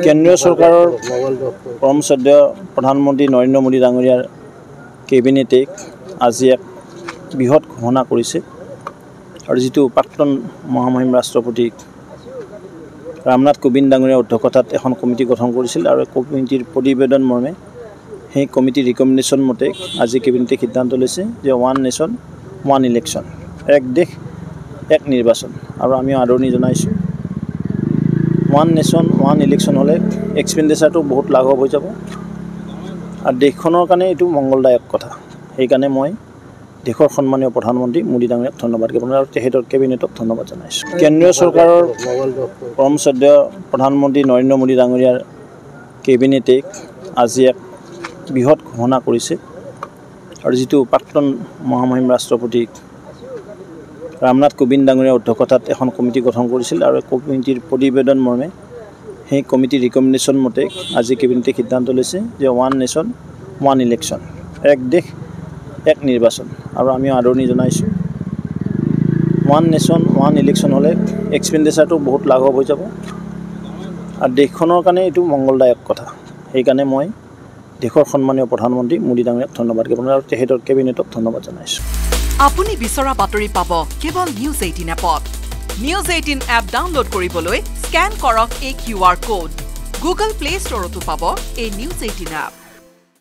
কেন্দ্ৰীয় চৰকাৰৰ পৰম শ্ৰদ্ধেয় প্ৰধানমন্ত্ৰী নৰেন্দ্ৰ মোদী ডাঙৰীয়াৰ কেবিনেটে আজি এক বৃহৎ ঘোষণা কৰিছে। আৰু যিটো প্ৰাক্তন মহামহিম ৰাষ্ট্ৰপতি ৰামনাথ কোবিন্দ ডাঙৰীয়াৰ অধ্যক্ষতাত এখন কমিটি গঠন কৰিছিল আৰু কমিটিৰ প্ৰতিবেদন মৰ্মে সেই কমিটিৰ ৰিকমেণ্ডেশ্যন মতে আজি কেবিনেটে সিদ্ধান্ত লৈছে যে ওৱান নেশ্যন ওৱান ইলেকশ্যন এক দেশ এক নিৰ্বাচন। আৰু আমিও আদৰণি জনাইছোঁ। ওৱান নেশ্যন ওৱান ইলেকশ্যন হ'লে এক্সপেণ্ডিচাৰটো বহুত লাঘৱ হৈ যাব। আৰু দেশখনৰ কাৰণে এইটো মংগলদায়ক কথা। সেইকাৰণে মই দেশৰ সন্মানীয় প্ৰধানমন্ত্ৰী মোদী ডাঙৰীয়াক ধন্যবাদ জ্ঞাপন আৰু তেখেতৰ কেবিনেটক ধন্যবাদ জনাইছোঁ। কেন্দ্ৰীয় চৰকাৰৰ পৰম শ্ৰদ্ধেয় প্ৰধানমন্ত্ৰী নৰেন্দ্ৰ মোদী ডাঙৰীয়াৰ কেবিনেটে আজি এক বৃহৎ ঘোষণা কৰিছে। আৰু যিটো প্ৰাক্তন মহামহিম ৰাষ্ট্ৰপতি ৰামনাথ কোবিন্দ ডাঙৰীয়াৰ অধ্যক্ষতাত এখন কমিটি গঠন কৰিছিল আৰু কমিটিৰ প্ৰতিবেদন মৰ্মে সেই কমিটিৰ ৰিকমেণ্ডেশ্যন মতে আজি কেবিনেটে সিদ্ধান্ত লৈছে যে ওৱান নেশ্যন ওৱান ইলেকশ্যন এক দেশ এক নিৰ্বাচন। আৰু আমিও আদৰণি জনাইছোঁ। ওৱান নেশ্যন ওৱান ইলেকশ্যন হ'লে এক্সপেণ্ডিচাৰটো বহুত লাঘৱ হৈ যাব। আৰু দেশখনৰ কাৰণে এইটো মংগলদায়ক কথা। সেইকাৰণে মই দেশৰ সন্মানীয় প্ৰধানমন্ত্ৰী মোদী ডাঙৰীয়াক ধন্যবাদ জ্ঞাপন আৰু তেখেতৰ কেবিনেটক ধন্যবাদ জনাইছোঁ। আপুনি বিচৰা বাতৰি পাব কেৱল নিউজ এইটিন এপত। নিউজ এইটিন এপ ডাউনলোড কৰিবলৈ স্কেন কৰক এই Q R code. Google Play ষ্টৰতো পাব এই নিউজ এইটিন এপ।